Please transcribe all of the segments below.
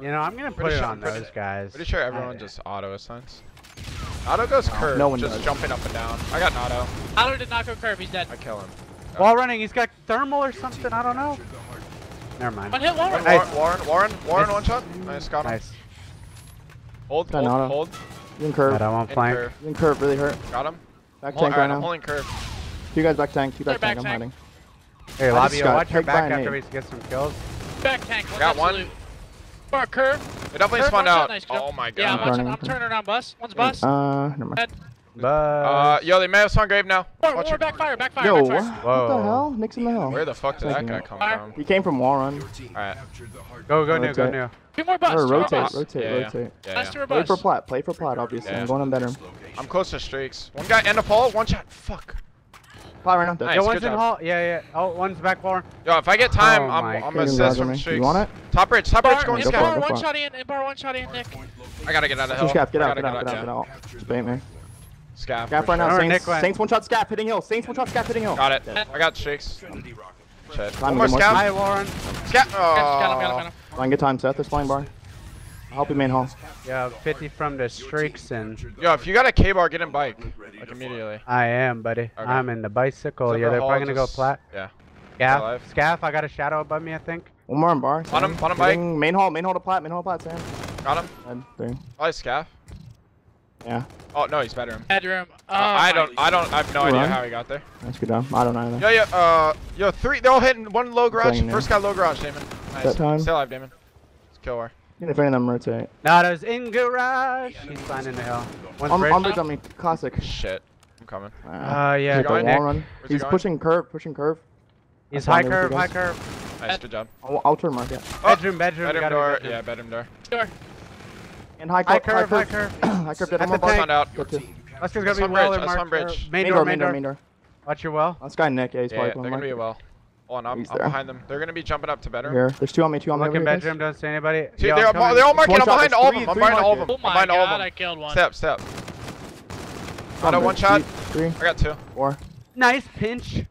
You know, I'm gonna put pretty it sure, on those guys. Pretty sure everyone right. just auto assigns. Auto goes curve, no one just does. jumping up and down. I got auto. Auto did not go curve, he's dead. I kill him. Oh. While running, he's got thermal or something, I don't know. Never mind. One hit Warren. Nice. Warren, Warren, Warren, nice. one shot. Nice, got him. Nice. Hold, hold, auto. hold. You can curve. I don't want flank. Curve. You can curve, really hurt. Got him. Back tank right, right now. I'm holding curve. You guys back tank, you back, tank, back tank, I'm hiding. Hey, Lavio, watch your back after we get some kills. Back tank, one Got absolute. one. Fucker. It definitely Kurt, out. Nice oh my god. Yeah, I'm, watching, I'm turning around bus. One's bus. Uh, never mind. Bus. Uh, yo, they may have spawned grave now. More, more, backfire, backfire, yo, backfire. What, the hell? Nick's in the hell. Where the fuck did that guy come Fire. from? He came from Warren. Alright. Go, go rotate. new, go new. Two more bus, no, two rotate, bus. rotate, yeah, rotate. Yeah, yeah. Last two. Play for plat, play for plat, obviously. Yeah. I'm going on better. I'm close to streaks. One guy and a Paul, one shot. Fuck. Fly right now. Nice, yeah, one's in hall. Yeah, yeah. Oh, one's back bar. Yo, if I get time, oh I'm, I'm assist from Shakes. You want it? Top ridge, top bar, ridge going scout. Bar, one shot in, in bar one shot in, Nick. I gotta get out of hill. Scap, get out, get out, get out, get out. Just bait me. Scap. Scap right now. Saints, Saints one shot scap hitting hill. Saints one shot scap hitting hill. Got it. I got Shakes. One more scap. Hi, Warren. Scap. Oh. Line, get time, Seth. There's flying bar. Help you main home. Yeah, 50 from the streaks and. Yo, if you got a K bar, get in bike. Like immediately. I am, buddy. Okay. I'm in the bicycle. Yeah, they're probably gonna go flat. Yeah. Scaff, Scaff, I got a shadow above me, I think. One more on bar. Sam. On him, on him, bike. Main hall, main hall to plat, main hall to plat, Sam. Got him. One, three. Oh, Scaff. Yeah. Oh no, he's bedroom. Bedroom. Uh, oh, uh, I don't. I don't. I have no idea how he got there. That's good. Job. I don't know. Either. Yo, yo, uh, yo, three. They're all hitting one low garage. First guy low garage, Damon. Nice. That time. Stay alive, Damon. Let's kill her. In the very number, it's alright. In garage! He's flying in the hill. One on, bridge on me, classic. Shit. I'm coming. Uh, uh yeah, going, wall run. He's he pushing curve, pushing curve. He's high curve, high curve. Nice, good job. I'll, I'll turn mark, yeah. Oh, bedroom, bedroom. Bedroom door, bedroom. yeah, bedroom door. Door. And high, high curve, high curve. High curve, high curve. Dead out. Let's go, gonna be well or mark. Main door, main door, main door. Watch your well. Let's guy Nick, yeah, he's probably going to be a well. Oh, no, I'm, I'm behind them. They're gonna be jumping up to bedroom. Here, there's two on me, two on me. Looking bedroom, don't see anybody. Two, Yo, they're, all, they're all marking. I'm behind all of them. Oh I'm behind all of them. Oh my I'm behind god, I killed one. Step, step. I got one shot. Three. I got two. Four. Nice pinch.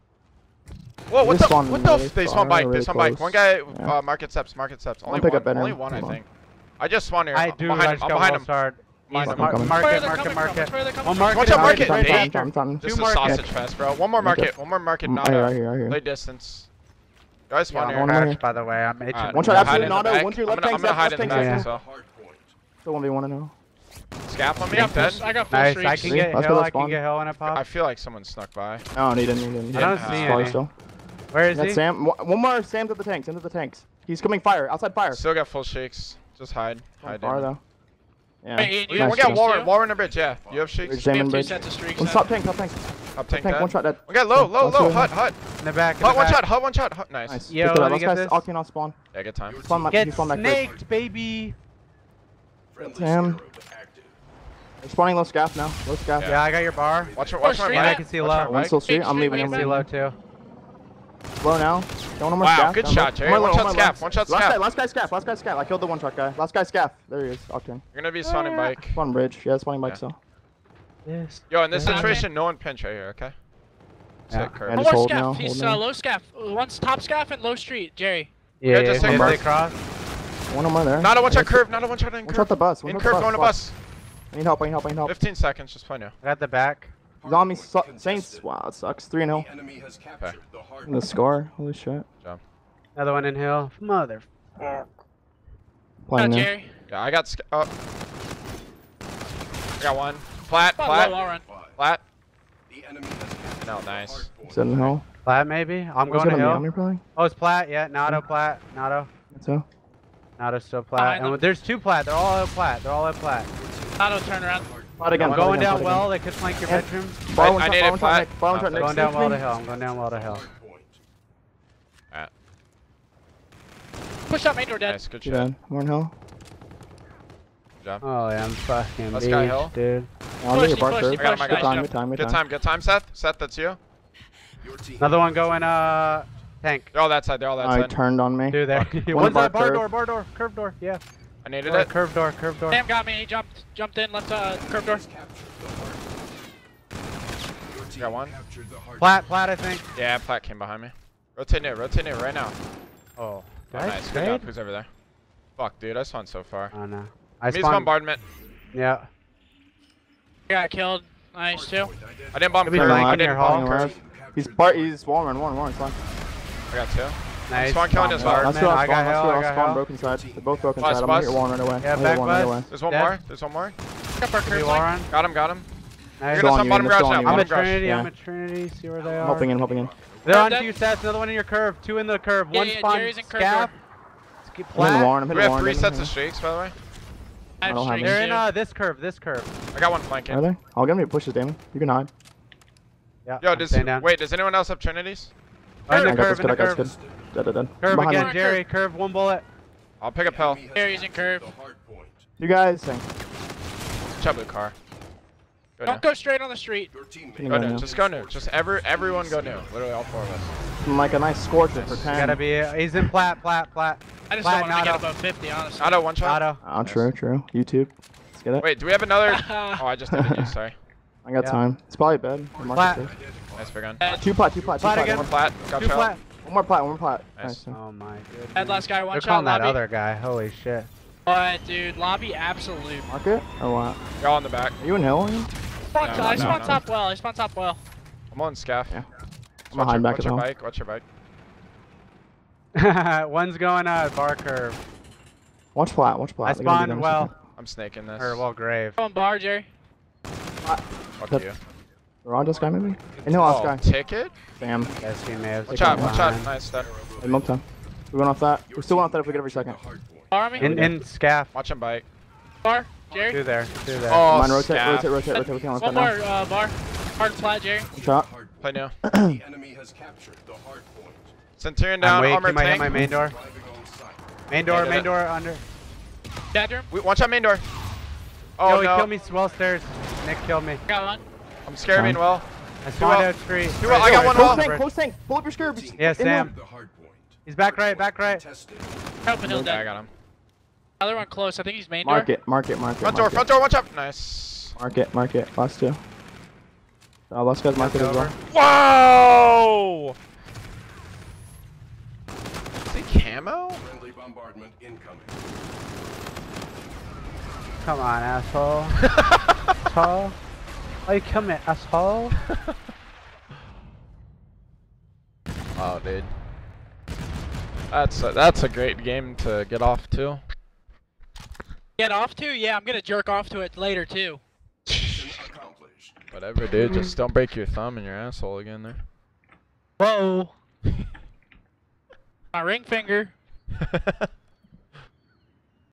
Whoa, what the? What the? Really they spawn bike. They spawn bike. One guy, uh, market steps, market steps. Only one. Only one, I think. I just spawned here. I do. I'm behind him. Mark, mark, market, market, market, market. One market. Watch out, market. Right after. I'm coming. This is a sausage fest, bro. One more market. One more market. Mm, not right here, here. Lay distance. Guys, one here. By the way. I'm H. One shot absolute Nado. One to left tank. I'm gonna hide in the back So well. Still 1v1 to know? Scap on me, I'm dead. I got full nice. streaks. I can get Let's hill, I can get hill when I pop. I feel like someone snuck by. I don't need didn't. I don't see any. Where is he? Sam. One more Sam's at the tanks, into the tanks. He's coming fire, outside fire. Still got full shakes. Just hide. Hide far, though. Yeah. Wait, you, nice we got Warren, Warren in the bridge, yeah. You have shakes. We have two sets of streaks. One top tank, top tank. Top tank, tank one shot dead. We got low, low, low, hut, hut. In the back, in hut, the one back. shot, hut, one shot, hut. Nice. nice. Yo, let me get this. Octane on spawn. Yeah, good time. Spawn my, get spawn snaked, baby. Damn. I'm spawning low scaff now. Low scaff. Yeah, I got your bar. Watch, your watch my back. I can see low. One still street, I'm leaving. I can see low too. Low now. Wow, scaff. good Down shot, Jerry. One, one, shot scaff. One shot scaff. Last guy, last guy scaff. Last guy scaff. I killed the one shot guy. Last guy scaff. There he is. Octane. You're gonna be spawning ah. bike. One bridge. Yeah, spawning bike. Yeah. So. Yes. Yo, in this situation, no one pinch right here. Okay. Yeah. yeah. Scaff. Now, He's uh, low scaff. One's top scaff and low street. Jerry. Yeah. yeah just yeah, yeah. cross. One of my there. Not a one shot curve. Not a one shot in curve. One shot the bus. One in curve going to bus. I need help. I need help. I need help. 15 seconds. Just play now. At the back. Zombie su Saints. Wow, it sucks. 3 0. Okay. The score. Holy shit. Job. Another one in hill. Mother. Playing. Yeah, I got. Oh. I got one. Plat, flat. plat. Plat. No, nice. Is in hill? Plat, maybe? I'm going to hill. Oh, it's plat. Yeah, Nato, hmm. plat. Nato. So? Nato's still plat. Right, and there's two plat. They're all at plat. They're all at plat. Nato, turn around. But again, I'm going down well. They could flank your bedroom. I, I needed five. Bottom oh, next going down well to hill. I'm going down well to hill. Alright. Push up main door dead. Nice, good shot. Dead. One hill. Job. Oh yeah, I'm fucking Let's go dude. Push, push, push, push, good, time, good time, good time, good time. Good time, good time, Seth. Seth, that's you. Your team. Another one going, uh, tank. They're all that side, they're all that I side. I turned on me. Dude, there. One's that bar door, bar door, curve door, yeah. I needed Or it. curve door, curve door. Sam got me. He jumped jumped in left uh, curve door. Got one. Plat, plat, I think. Yeah, Plat came behind me. Rotate new, rotate new right now. Oh. Oh, nice. Good trade? job. Who's over there? Fuck, dude, I spawned so far. Oh no. I Me's spawned. bombardment. Yeah. Got killed. Nice too. I didn't bomb Could curve. I didn't bomb curve. He's part. He's Warren. Warren. Warren. Spawn. I got two. Nice. Spawn killing as well. Bombardment. Let's go. I Spawn. got Let's hell. go. I got Spawn broken side. They're both broken Bus, side. I'm gonna bus. hit Warren right away. Yeah, I'm gonna back hit Warren right bus. away. There's one more. There's one more. Got up our Could curve Got him, got him. Nice. You're gonna on bottom let's garage on now. you. I'm Bottom at garage. Trinity. I'm yeah. at Trinity. See where they I'm are. helping in. I'm helping in. They're on two sets. Another one in your curve. Two in the curve. One yeah, spawn Jerry's in curve scav. I'm. Warren. I'm We hitting have Warren. three sets hit of streaks, by the way. I don't have streaks They're in uh this curve. This curve. I got one him. Are they? I'll get him to push this, Damon. You can hide. Yeah. Yo, I'm does staying down. wait? Does anyone else have trinities? Oh, in the I got curve. this In good. the I got curve. This good. Dead, dead, dead. Curve Behind again, me. Jerry. Curve. One bullet. I'll pick a pill. Jerry's in curve. You guys. Sing. Chat blue car. Go Don't new. go straight on the street. You Go know, new. Just go new. Just every everyone go new. Literally all four of us. I'm like a nice scorcher for ten. Gotta be. He's in plat. Plat. Plat. I just Flat don't want him to get above 50, honestly. Auto one shot. Auto. Oh, true, true. YouTube. Let's get it. Wait, do we have another? oh, I just ended you. Sorry. I got Yeah. time. It's probably bed. The Plat. market's safe. Nice big gun. Head, Two plat. Two plat. Two Plat plat. again. One plat. Got Two shot. plat. One more plot, One more plat. Nice. Nice. Oh my goodness. head last guy, one They're shot. calling that other guy. Holy shit. But, dude, lobby absolute. Market or what? Y'all in the back. Are you in hill? Again? Spawn, No, I no, spawn no. top well. I spawned top well. I'm on scaff. Yeah. Watch I'm behind your, back watch as your well. bike. Watch your bike. One's going uh bar curve. Watch plat. Watch I plat. They're gonna be spawned there in a well. I'm snaking this. Or well grave. Come on, bar, Jerry. Fuck you. Second. Garage this guy maybe. In hill last Oh, ticket? Damn. Yes, he may have. Watch taken out, watch out. mine. Nice step. In milk time. We went off that. We still went off that if we get every second. Bar me. In in scaff. Watch him bite. bar, Jerry. Two there. Two there. Oh, Mine rotate, scaff. rotate, rotate, rotate. We can't let One that more, now. uh, bar. Hard flat, Jerry. One shot. Play now. The enemy has captured the hard point. Centurion I'm down. weak. Armor He might hit tank. my main door. Driving on sight. Main door. Main door under. Bedroom. We, watch out main door. Oh Yo, he no. killed me well stairs. Nick killed me. Got one. I'm scared Fine. being well. I spawned well. out street. Two well. I got one Close well. tank. Close tank. Pull up your skirts. Yeah, Sam. The hard point. He's back right. Back right. Tested. Open hill Yeah, I got him. Another one close. I think he's main door. Market. Market. Market. Front door. market. Front door. Watch out. Nice. Market. Market. Last two. Uh, last guy's market as well. Whoa! Is he camo? Friendly bombardment incoming. Come on, asshole. asshole. Why you come here, asshole? Oh, dude. That's a, that's a great game to get off to. Get off to? Yeah, I'm gonna jerk off to it later too. Whatever, dude. Just don't break your thumb and your asshole again there. Whoa. My ring finger.